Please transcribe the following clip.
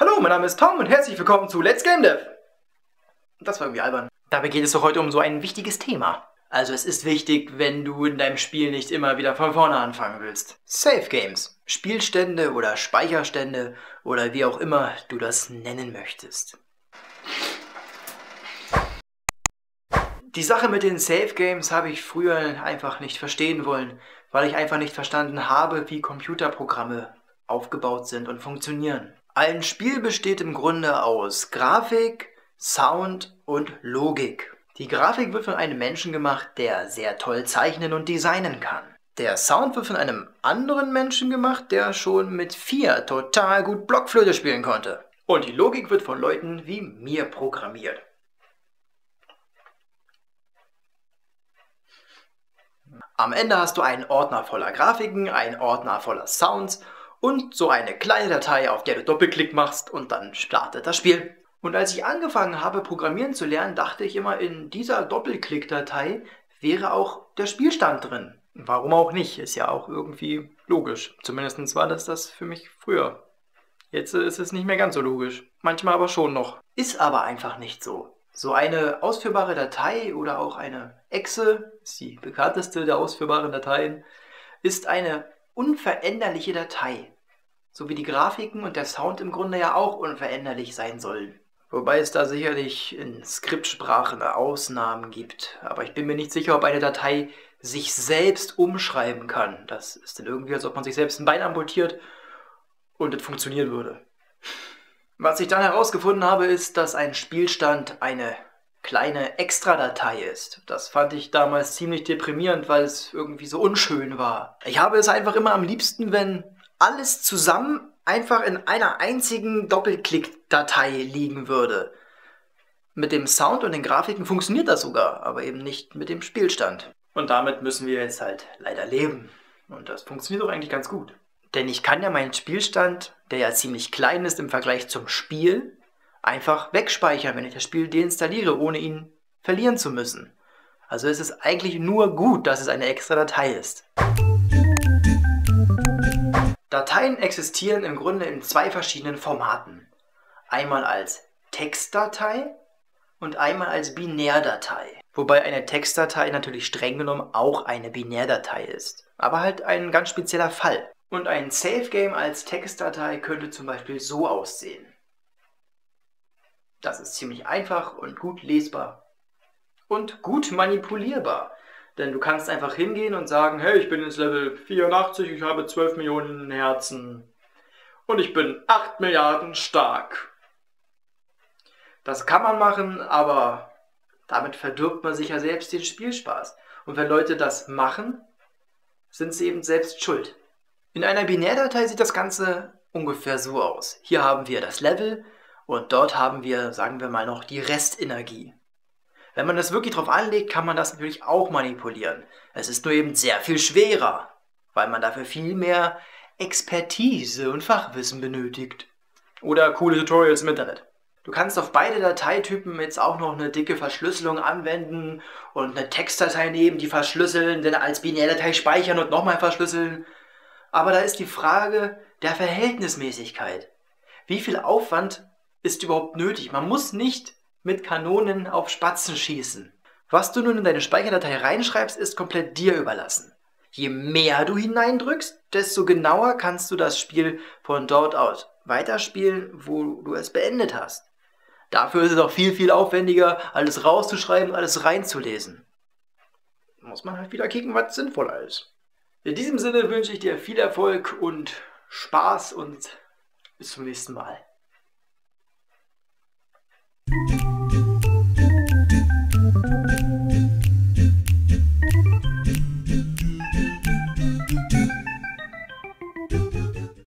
Hallo, mein Name ist Tom und herzlich willkommen zu Let's Game Dev. Das war irgendwie albern. Dabei geht es doch heute um so ein wichtiges Thema. Also es ist wichtig, wenn du in deinem Spiel nicht immer wieder von vorne anfangen willst. Safe Games, Spielstände oder Speicherstände oder wie auch immer du das nennen möchtest. Die Sache mit den Safe Games habe ich früher einfach nicht verstehen wollen, weil ich einfach nicht verstanden habe, wie Computerprogramme aufgebaut sind und funktionieren. Ein Spiel besteht im Grunde aus Grafik, Sound und Logik. Die Grafik wird von einem Menschen gemacht, der sehr toll zeichnen und designen kann. Der Sound wird von einem anderen Menschen gemacht, der schon mit vier total gut Blockflöte spielen konnte. Und die Logik wird von Leuten wie mir programmiert. Am Ende hast du einen Ordner voller Grafiken, einen Ordner voller Sounds und so eine kleine Datei, auf der du Doppelklick machst und dann startet das Spiel. Und als ich angefangen habe, Programmieren zu lernen, dachte ich immer, in dieser Doppelklick-Datei wäre auch der Spielstand drin. Warum auch nicht? Ist ja auch irgendwie logisch. Zumindest war das das für mich früher. Jetzt ist es nicht mehr ganz so logisch. Manchmal aber schon noch. Ist aber einfach nicht so. So eine ausführbare Datei oder auch eine Exe, ist die bekannteste der ausführbaren Dateien, ist eine unveränderliche Datei. So wie die Grafiken und der Sound im Grunde ja auch unveränderlich sein sollen. Wobei es da sicherlich in Skriptsprachen Ausnahmen gibt. Aber ich bin mir nicht sicher, ob eine Datei sich selbst umschreiben kann. Das ist dann irgendwie, als ob man sich selbst ein Bein amputiert und es funktionieren würde. Was ich dann herausgefunden habe, ist, dass ein Spielstand eine kleine Extradatei ist. Das fand ich damals ziemlich deprimierend, weil es irgendwie so unschön war. Ich habe es einfach immer am liebsten, wenn alles zusammen einfach in einer einzigen Doppelklick-Datei liegen würde. Mit dem Sound und den Grafiken funktioniert das sogar, aber eben nicht mit dem Spielstand. Und damit müssen wir jetzt halt leider leben. Und das funktioniert doch eigentlich ganz gut. Denn ich kann ja meinen Spielstand, der ja ziemlich klein ist im Vergleich zum Spiel, einfach wegspeichern, wenn ich das Spiel deinstalliere, ohne ihn verlieren zu müssen. Also es ist eigentlich nur gut, dass es eine extra Datei ist. Dateien existieren im Grunde in zwei verschiedenen Formaten. Einmal als Textdatei und einmal als Binärdatei. Wobei eine Textdatei natürlich streng genommen auch eine Binärdatei ist. Aber halt ein ganz spezieller Fall. Und ein Save Game als Textdatei könnte zum Beispiel so aussehen. Das ist ziemlich einfach und gut lesbar. Und gut manipulierbar. Denn du kannst einfach hingehen und sagen, hey, ich bin jetzt Level 84, ich habe 12 Millionen Herzen und ich bin 8 Milliarden stark. Das kann man machen, aber damit verdirbt man sich ja selbst den Spielspaß. Und wenn Leute das machen, sind sie eben selbst schuld. In einer Binärdatei sieht das Ganze ungefähr so aus. Hier haben wir das Level, und dort haben wir, sagen wir mal noch, die Restenergie. Wenn man das wirklich drauf anlegt, kann man das natürlich auch manipulieren. Es ist nur eben sehr viel schwerer, weil man dafür viel mehr Expertise und Fachwissen benötigt. Oder coole Tutorials im Internet. Du kannst auf beide Dateitypen jetzt auch noch eine dicke Verschlüsselung anwenden und eine Textdatei nehmen, die verschlüsseln, dann als Binärdatei speichern und nochmal verschlüsseln. Aber da ist die Frage der Verhältnismäßigkeit. Wie viel Aufwand ist überhaupt nötig. Man muss nicht mit Kanonen auf Spatzen schießen. Was du nun in deine Speicherdatei reinschreibst, ist komplett dir überlassen. Je mehr du hineindrückst, desto genauer kannst du das Spiel von dort aus weiterspielen, wo du es beendet hast. Dafür ist es auch viel, viel aufwendiger, alles rauszuschreiben, alles reinzulesen. Muss man halt wieder kicken, was sinnvoller ist. In diesem Sinne wünsche ich dir viel Erfolg und Spaß und bis zum nächsten Mal. Yeah.